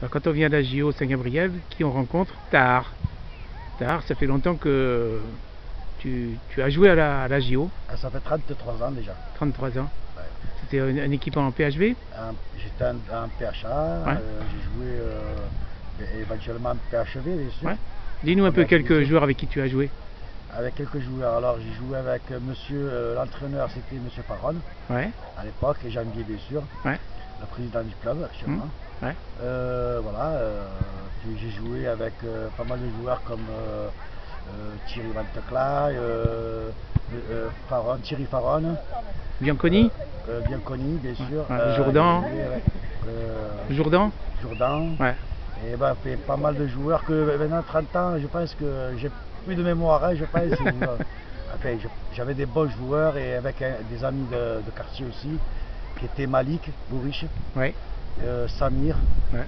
Alors, quand on vient d'Agio Saint-Gabriel, qui on rencontre Tahar. Tahar, ça fait longtemps que tu, tu as joué à la, à la JO, Ah, Ça fait 33 ans déjà. 33 ans. Ouais. C'était une, une équipe en PHV J'étais en, en PHA, Ouais. euh, j'ai joué euh, éventuellement en PHV bien sûr. Ouais. Dis-nous un peu quelques joueurs avec qui tu as joué. Avec quelques joueurs. Alors j'ai joué avec euh, monsieur, euh, l'entraîneur c'était monsieur Faron Ouais, à l'époque, et Janvier bien sûr, ouais, le président du club actuellement. Mmh, ouais. Euh, voilà, euh, puis j'ai joué avec euh, pas mal de joueurs comme Thierry Van Tecla, Faron, Thierry Faron, Bianconi, euh, bien connu bien sûr. ouais, Jourdan. avec, Jourdan Jourdan. Ouais, Et bah, fait pas mal de joueurs que maintenant 30 ans, je pense que j'ai plus de mémoire, hein, je pense. Enfin, j'avais des bons joueurs et avec des amis de, de quartier aussi, qui étaient Malik, Bourich, ouais, euh, Samir, ouais.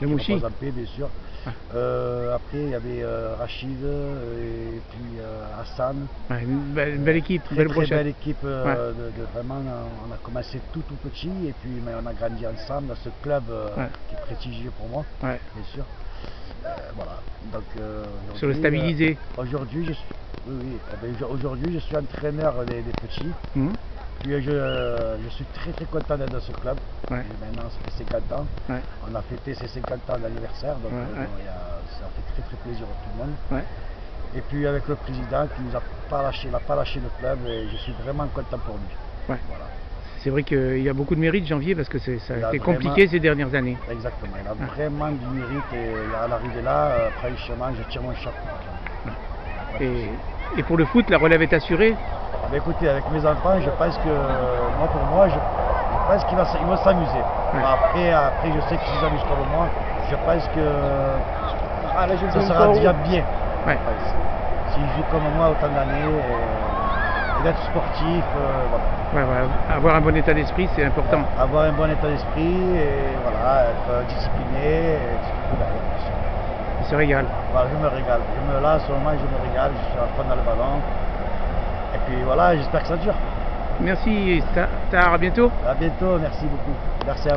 Le repose en paix, bien sûr. Ouais. Euh, après, il y avait euh, Rachid et puis Hassan. Ouais, une, belle, une belle équipe, Très, belle très belle équipe, de, de- vraiment, on a commencé tout tout petit et puis mais on a grandi ensemble dans ce club qui est prestigieux pour moi, bien sûr. Euh, voilà, donc euh, Sur le stabilisé. euh, Aujourd'hui, je suis, oui, oui, eh ben, aujourd'hui, je suis entraîneur des, des petits. Hum, Puis euh, je, je suis très très content d'être dans ce club. Ouais. Maintenant, ça fait 50 ans. Ouais. On a fêté ses 50 ans d'anniversaire, donc Ouais, euh, il y a- ça fait très très plaisir à tout le monde. Et puis avec le président qui nous a pas lâché, n'a pas lâché le club et je suis vraiment content pour lui. Voilà, C'est vrai qu'il y a beaucoup de mérite, Janvier, parce que ça Il a a été vraiment- compliqué ces dernières années. exactement. Il a vraiment du mérite et à l'arrivée là, euh, franchement, je tire mon chapeau. Et, et pour le foot, la relève est assurée? Ah bah écoutez, avec mes enfants, je pense que moi pour moi, je, je pense qu'ils vont s- ils vont s'amuser. Après, après, je sais qu'ils s'amusent comme moi. Je pense que Ah, là, je ça sera déjà bien. Ouais. S'ils jouent comme moi autant d'années et, et d'être sportif, euh, voilà. Ouais, ouais, Avoir un bon état d'esprit, c'est important. avoir un bon état d'esprit et voilà, être euh, discipliné. Et. Il se régale. Voilà, je me régale. Je me, là, à ce moment, je me régale. Je suis à fond dans le ballon. Et puis voilà, j'espère que ça dure. Merci, Ta- Tahar, à bientôt. À bientôt. Merci beaucoup. Merci à vous.